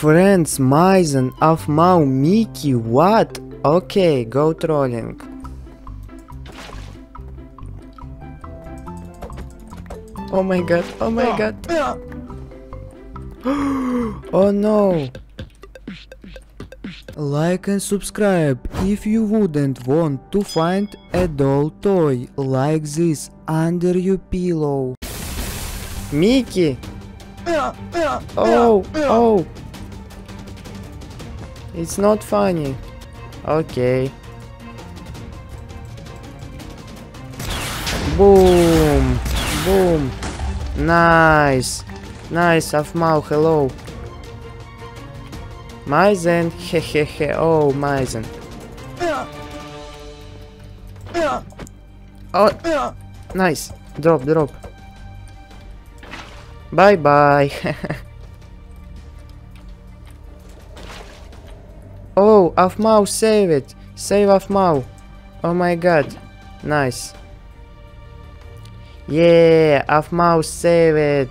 Friends, Maizen, Aphmau, Mikey, what? Okay, go trolling. Oh my god, oh my god. oh no. Like and subscribe if you wouldn't want to find a doll toy like this under your pillow. Mikey! Oh, oh! It's not funny. Okay. Boom! Boom! Nice! Nice, Aphmau, hello! Maizen, hehehe, oh, Maizen. Oh, nice. Drop, drop. Bye bye. oh, Aphmau, save it. Save Aphmau. Oh my god. Nice. Yeah, Aphmau, save it.